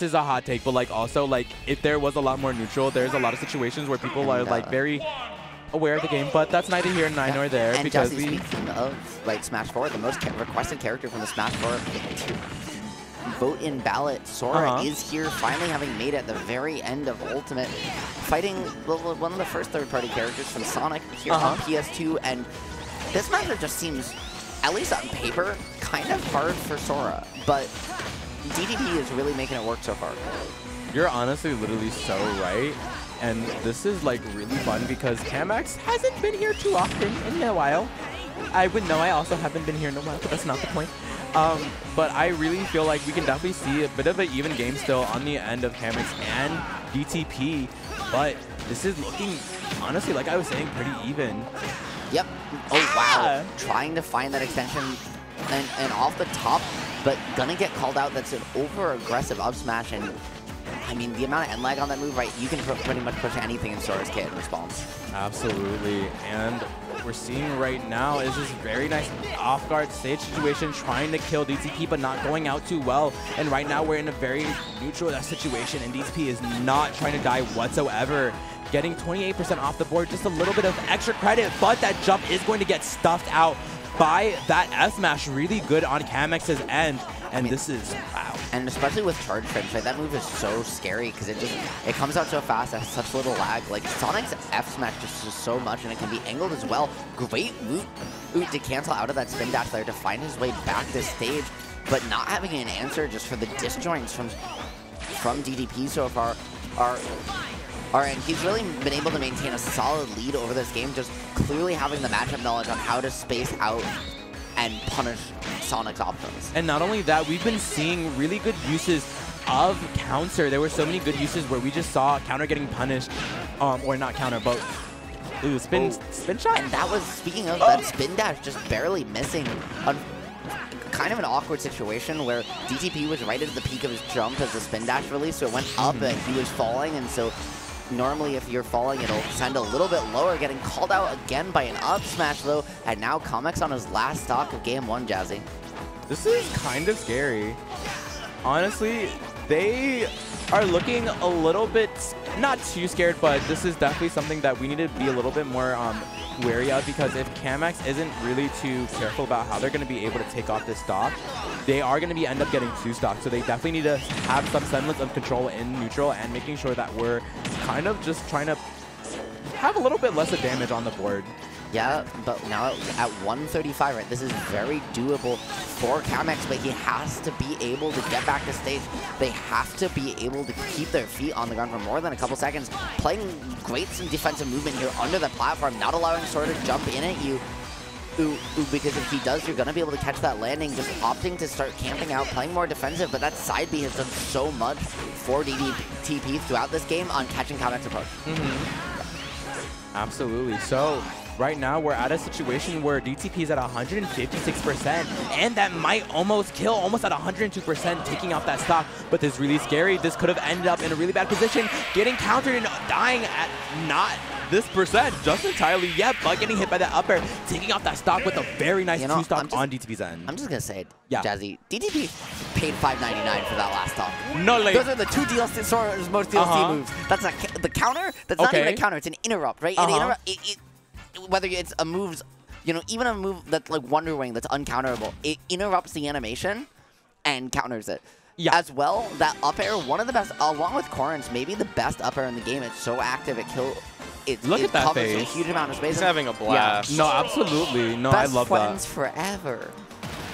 this is a hot take, but like also like if there was a lot more neutral, there's a lot of situations where people are like very aware of the game, but that's neither here nor nor there and because Jesse, we. speaking of like Smash 4, the most requested character from the Smash 4 vote in ballot, Sora Uh-huh. is here, finally having made it at the very end of Ultimate, fighting one of the first third-party characters from Sonic here on Uh-huh. PS2, and this matchup just seems, at least on paper, kind of hard for Sora, but DTP is really making it work so far. You're honestly literally so right. And this is like really fun because Kamex hasn't been here too often in a while. I would know I also haven't been here in a while, but that's not the point. Um, but I really feel like we can definitely see a bit of an even game still on the end of Kamex and DTP. But this is looking, honestly, like I was saying, pretty even. Yep. Oh, wow. Ah. Trying to find that extension and, and off the top, but gonna get called out. That's an over-aggressive up smash. And, I mean, the amount of end lag on that move, right? You can pretty much push anything in Sora's kit in response. Absolutely. And what we're seeing right now is this very nice off-guard stage situation, trying to kill DTP, but not going out too well. And right now we're in a very neutral situation, and DTP is not trying to die whatsoever. Getting 28% off the board, just a little bit of extra credit, but that jump is going to get stuffed out by that F smash. Really good on Kamex's end. And this is, wow. And especially with charge finish, like that move is so scary because it just it comes out so fast, it has such little lag. Like Sonic's F smash just does so much, and it can be angled as well. Great root, root to cancel out of that spin dash there to find his way back to stage, but not having an answer just for the disjoints from from DTP so far are. And he's really been able to maintain a solid lead over this game, just clearly having the matchup knowledge on how to space out and punish Sonic's options. And not only that, we've been seeing really good uses of counter. There were so many good uses where we just saw counter getting punished, um, or not counter, but ooh, spin, Oh. spin shot. And that was, speaking of that spin dash, just barely missing. Kind of an awkward situation where DTP was right at the peak of his jump as the spin dash released, so it went up Mm-hmm. and he was falling, and so normally if you're falling, it'll send a little bit lower, getting called out again by an up smash though, and now Kamex on his last stock of game one, Jazzy. This is kind of scary. Honestly, they are looking a little bit, not too scared, but this is definitely something that we need to be a little bit more um, wary of because if Kamex isn't really too careful about how they're going to be able to take off this stock, they are going to be end up getting two stocks. So they definitely need to have some semblance of control in neutral and making sure that we're kind of just trying to have a little bit less of damage on the board. Yeah, but now at, at 135, right, this is very doable for Kamex, but he has to be able to get back to stage. They have to be able to keep their feet on the ground for more than a couple seconds. Playing great some defensive movement here under the platform, not allowing Sora to jump in at you. Ooh, ooh, because if he does, you're going to be able to catch that landing, just opting to start camping out, playing more defensive, but that side B has done so much for DDTP throughout this game on catching Kamex approach. Mm-hmm. Absolutely. So right now we're at a situation where DTP is at 156%, and that might almost kill, almost at 102%, taking off that stock. But this is really scary. This could have ended up in a really bad position, getting countered and dying at not this percent just entirely yet, but getting hit by that upper, taking off that stock with a very nice You know, two stock just- on DTP's end. I'm just going to say it, Yeah. Jazzy. DTP paid 5.99 for that last stock. no, like, Those are the two DLC most DLC Uh-huh. moves. That's a, the counter. That's not even a counter. It's an interrupt, right? Uh-huh. An interrupt. It, it, whether it's a move's, you know, even a move that's like Wonder Wing that's uncounterable, it interrupts the animation and counters it. Yeah. As well, that up air, one of the best, along with Corrin's, maybe the best up air in the game. It's so active, it kills. It, Look it at that covers face. a huge amount of space. He's having a blast. no, absolutely. No, Best I love friends forever.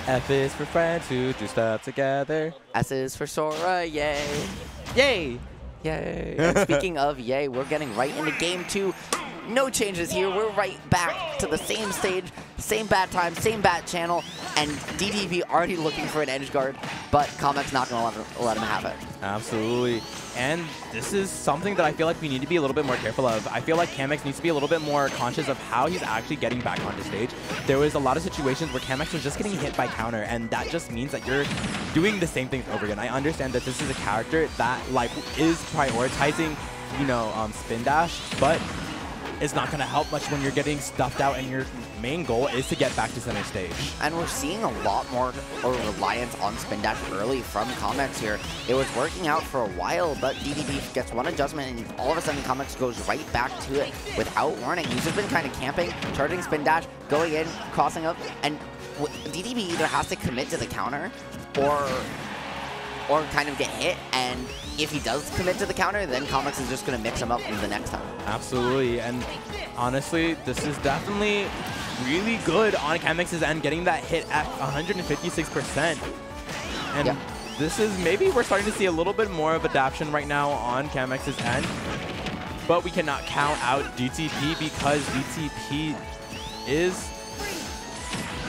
that. F is for friends who do stuff together. S is for Sora, yay. Yay! Yay. And speaking of yay, we're getting right into game two. No changes here. We're right back to the same stage, same bad time, same bad channel, and DTP already looking for an edge guard, but Kamex's not going to let, him- have it. Absolutely. And this is something that I feel like we need to be a little bit more careful of. I feel like Kamex needs to be a little bit more conscious of how he's actually getting back onto stage. There was a lot of situations where Kamex was just getting hit by counter, and that just means that you're doing the same things over again. I understand that this is a character that like is prioritizing, you know, um, spin dash, but is not going to help much when you're getting stuffed out and your main goal is to get back to center stage. And we're seeing a lot more reliance on spin dash early from Kamex here. It was working out for a while, but DTP gets one adjustment and all of a sudden Kamex goes right back to it without warning. He's just been kind of camping, charging spin dash, going in, crossing up, and DTP either has to commit to the counter or or kind of get hit. And if he does commit to the counter, then Kamex is just going to mix him up in the next time. Absolutely. And honestly, this is definitely really good on Kamex's end, getting that hit at 156%. And yep. this is maybe we're starting to see a little bit more of adaptation right now on Kamex's end. But we cannot count out DTP because DTP is...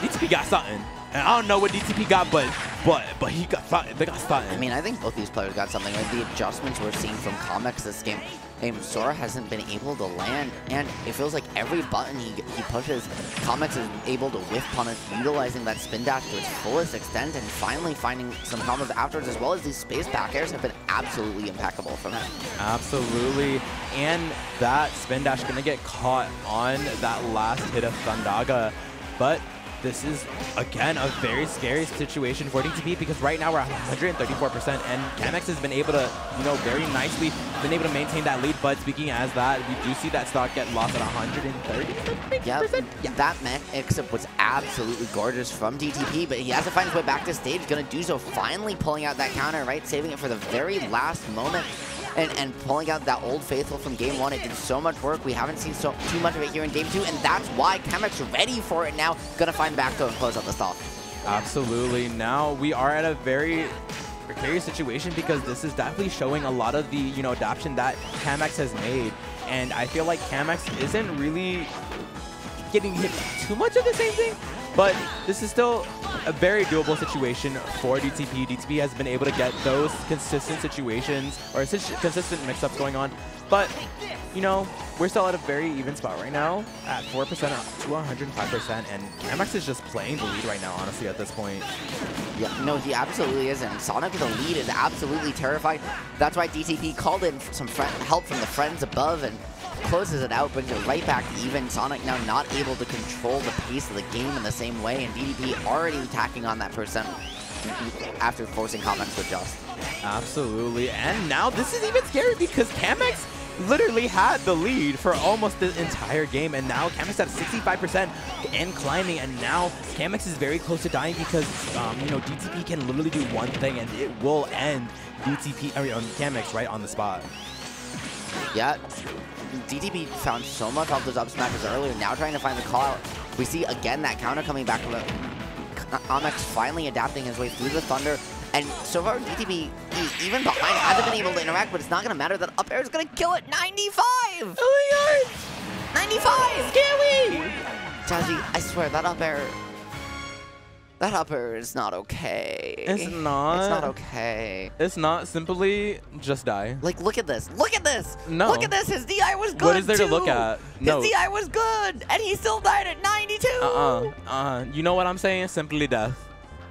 DTP got something. And I don't know what DTP got, but but but he got they got something. I mean, I think both these players got something. Like the adjustments we're seeing from Kamex this game, game Sora hasn't been able to land, and it feels like every button he, he pushes, Kamex is able to whiff punish, utilizing that spin dash to its fullest extent, and finally finding some combos afterwards, as well as these space back airs have been absolutely impeccable from him. Absolutely, and that spin dash gonna get caught on that last hit of Thundaga, but this is, again, a very scary situation for DTP because right now we're at 134% and Kamex has been able to, you know, very nicely been able to maintain that lead. But speaking as that, we do see that stock get lost at 130 Yep. Yeah, that mix-up was absolutely gorgeous from DTP, but he has to find his way back to stage. Going to do so, finally pulling out that counter, right? Saving it for the very last moment and, and pulling out that old faithful from game one. It did so much work. We haven't seen so too much of it here in game two, and that's why Kamex's ready for it now. Gonna find back throw and close out the stock. Absolutely. Now we are at a very precarious situation because this is definitely showing a lot of the, you know, adoption that Kamex has made. And I feel like Kamex isn't really getting hit too much of the same thing, but this is still a very doable situation for DTP. DTP has been able to get those consistent situations or consistent mix-ups going on. But, you know, we're still at a very even spot right now at 4% up to 105%. And Kamex is just playing the lead right now, honestly, at this point. Yeah, no, he absolutely is. And Sonic with the lead is absolutely terrified. That's why DTP called in some help from the friends above and closes it out, brings it right back even. Sonic now not able to control the pace of the game in the same way, and DTP already attacking on that percent after forcing Kamex to adjust. Absolutely, and now this is even scary because Kamex literally had the lead for almost the entire game, and now Kamex at 65% and climbing, and now Kamex is very close to dying because, um, you know, DTP can literally do one thing, and it will end DTP, I mean, right on the spot. Yeah, DTP found so much off those up smashes earlier, now trying to find the call out. We see again that counter coming back from the uh, Amex finally adapting his way through the Thunder. And so far, DTP, even behind, hasn't been able to interact, but it's not going to matter. That up air is going to kill it. 95! Oh my god! 95! Scary! Jazzy, I swear, that up air that upper is not okay. It's not. It's not okay. It's not. Simply just die. Like, look at this. Look at this. No. Look at this. His DI was good, What is there too. to look at? No. His DI was good, and he still died at 92. Uh-uh. Uh, you know what I'm saying? Simply death.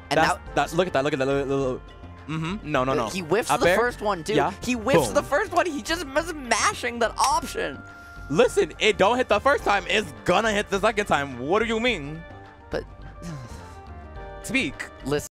And that's, that, that's, look at that. Look at that. Look, look, look. Mm-hmm. No, no, no. He whiffs Up the air? first one, too. Yeah. He whiffs Boom. the first one. He just was mashing that option. Listen, it don't hit the first time. It's gonna hit the second time. What do you mean? Speak. Listen.